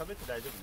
喋って大丈夫？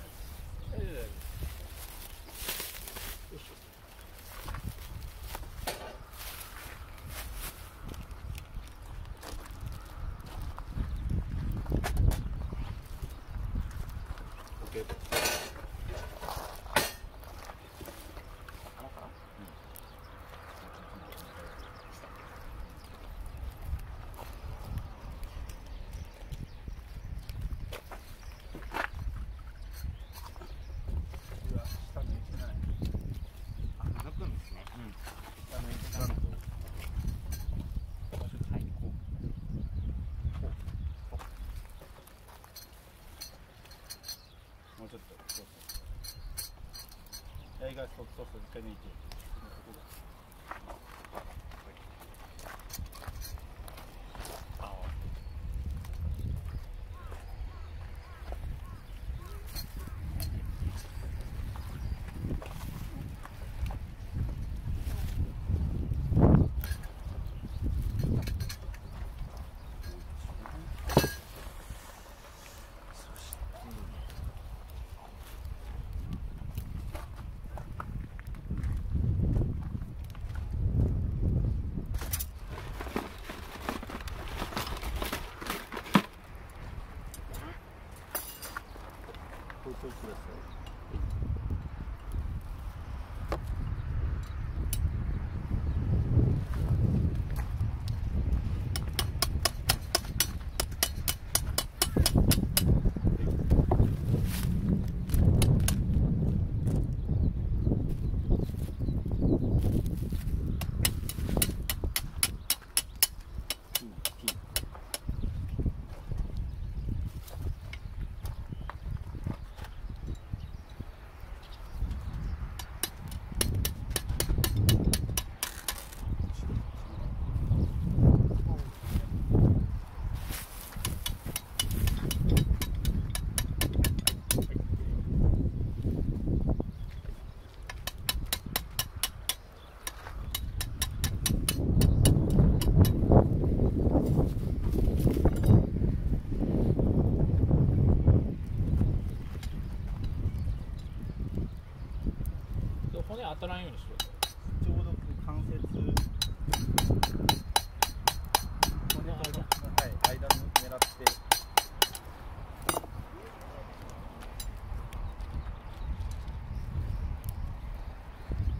председательствовал Собственный комитет.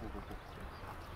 報告して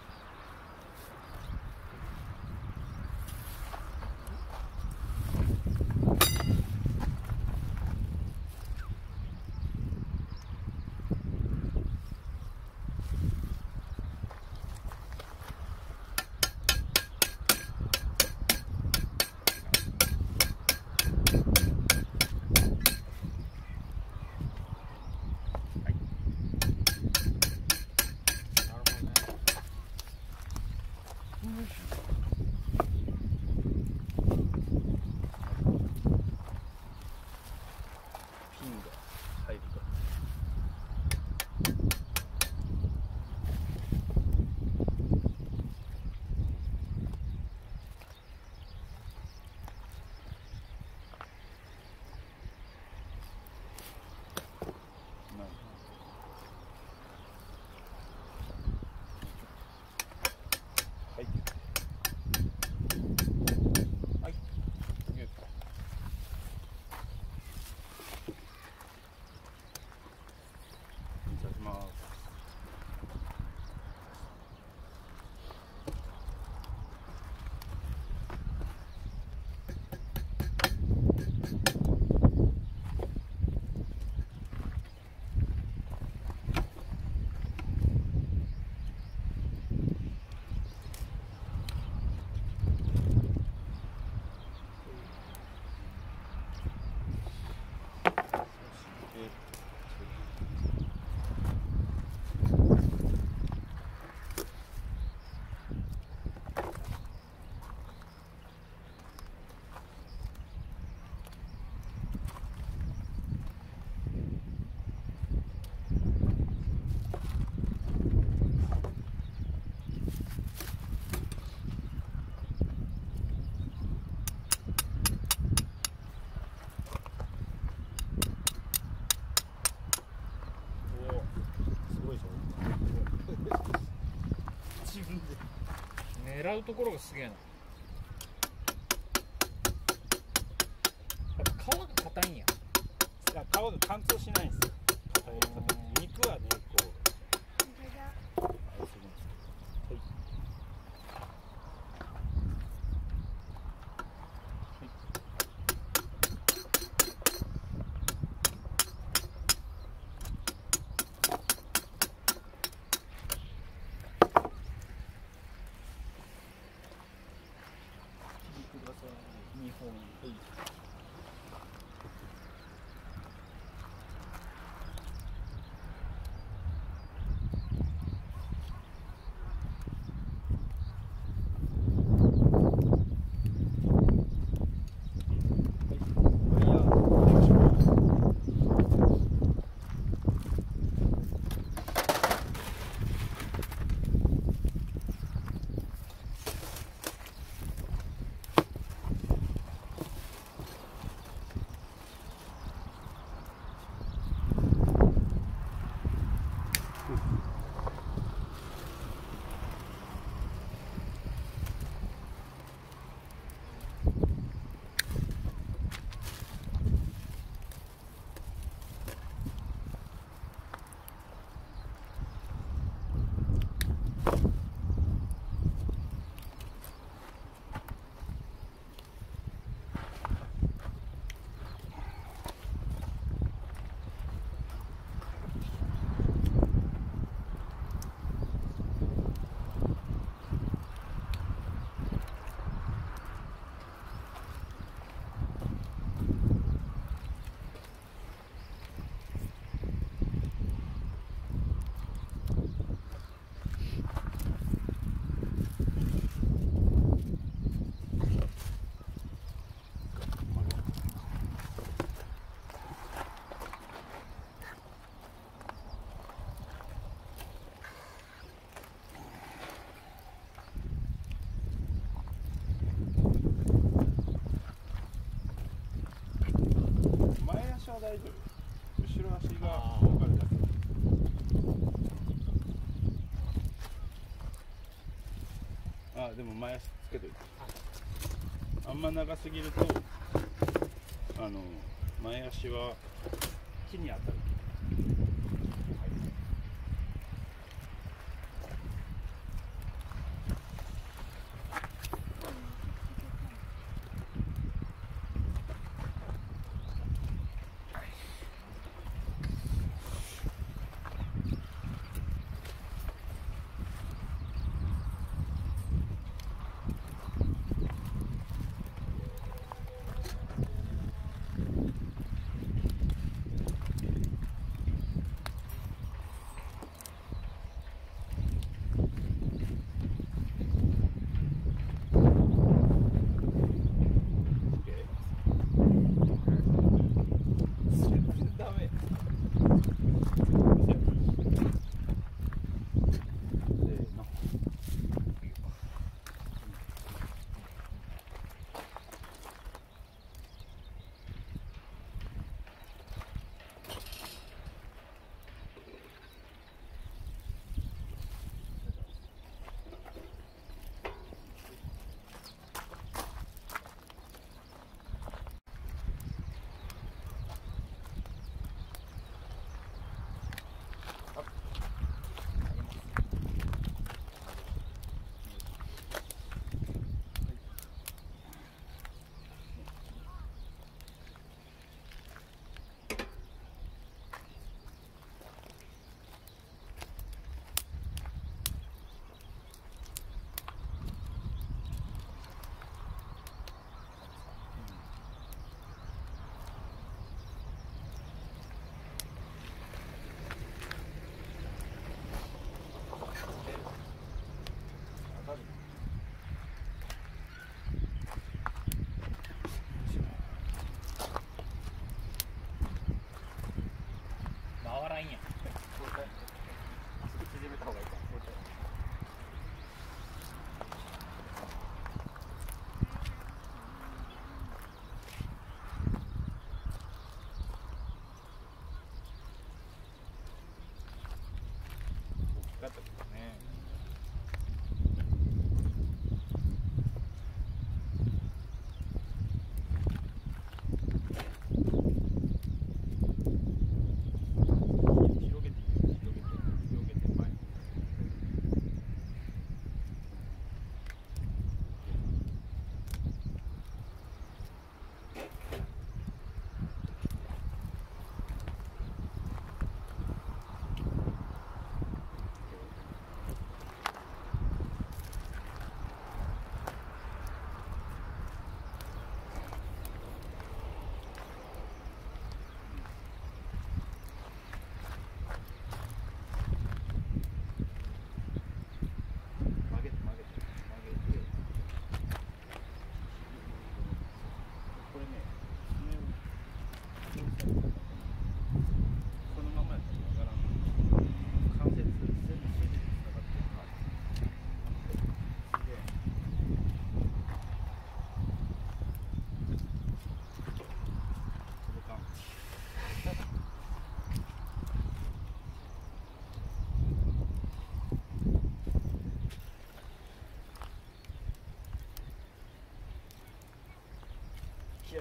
のところがすげえな。皮が硬いんや。皮が貫通しないんですよ。肉はねこう大丈夫後ろ足があー分かるだけあでも前足つけといて。あんま長すぎるとあの前足は木に当たる。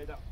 straight up.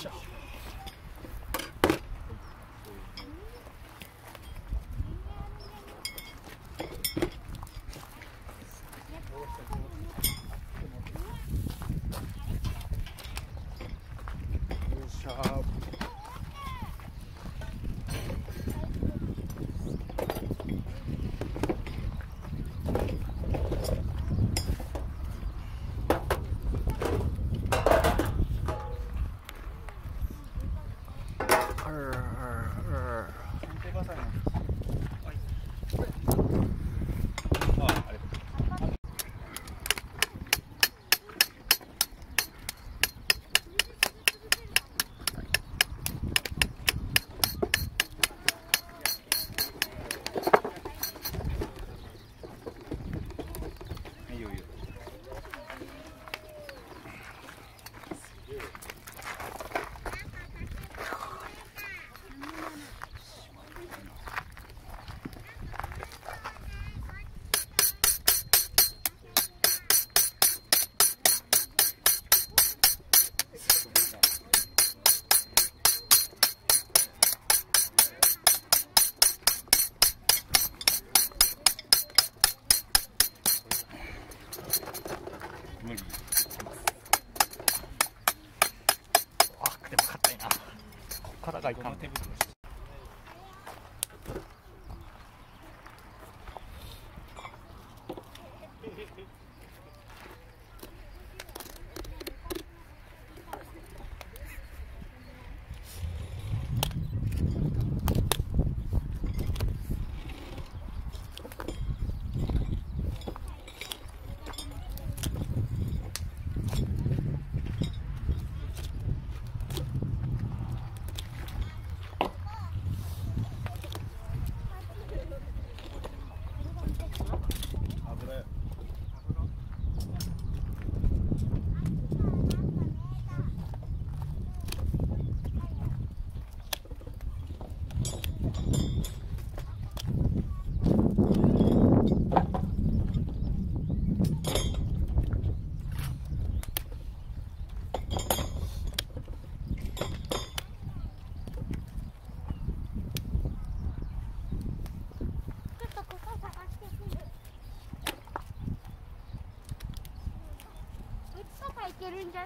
よ görünce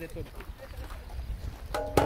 れで取る。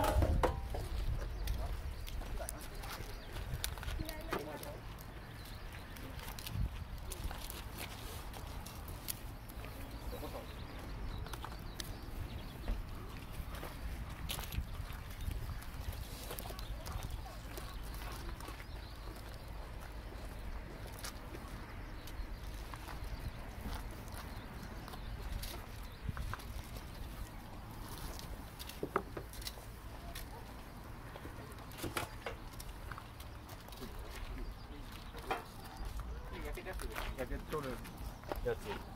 vergessen. Da geht's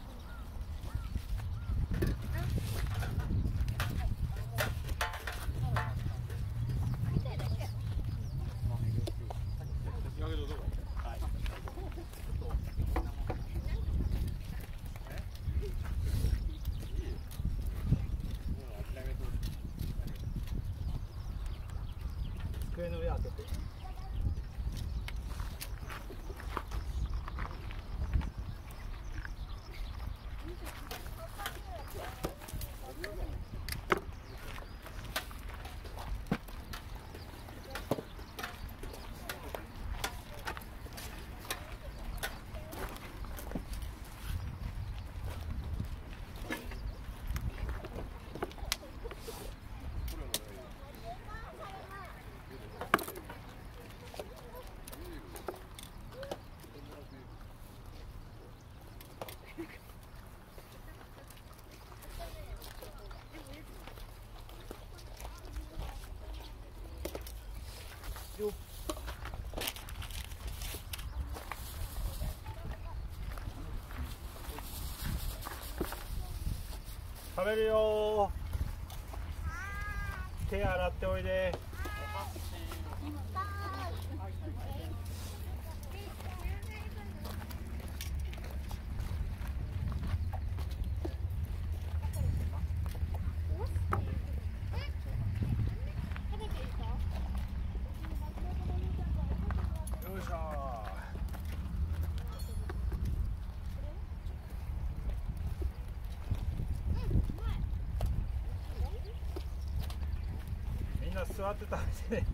食べるよ手洗っておいで。座ってたんですね。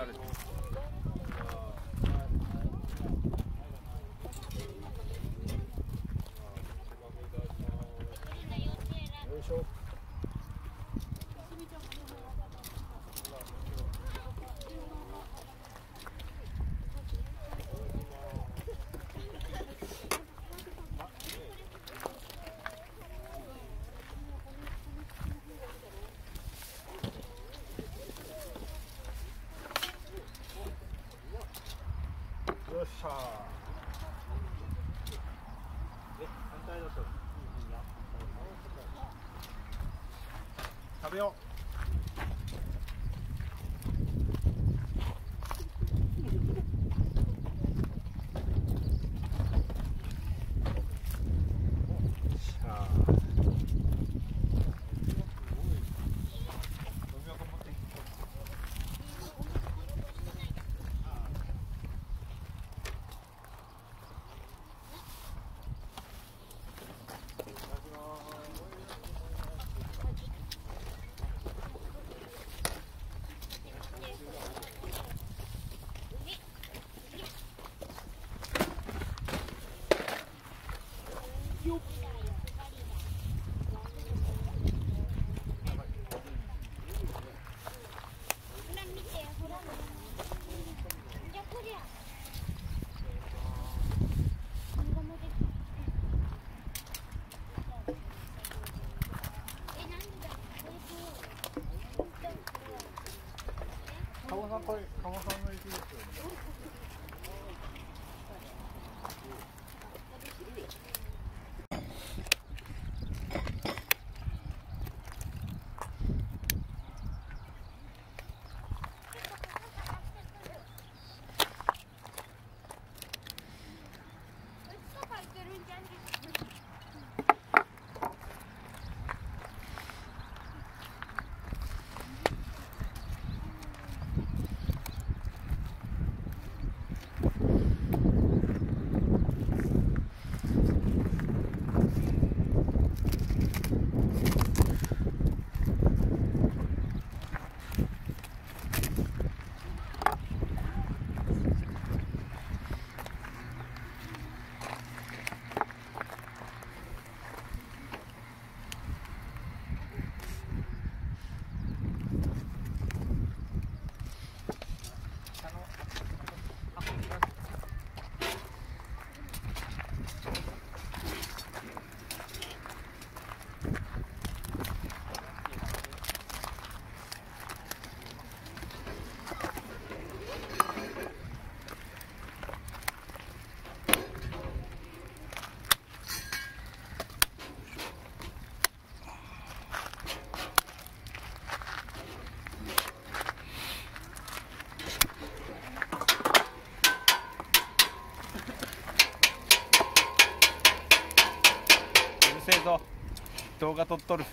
shot at me. 不要これ鴨さんの駅ですよね。動画撮っとる。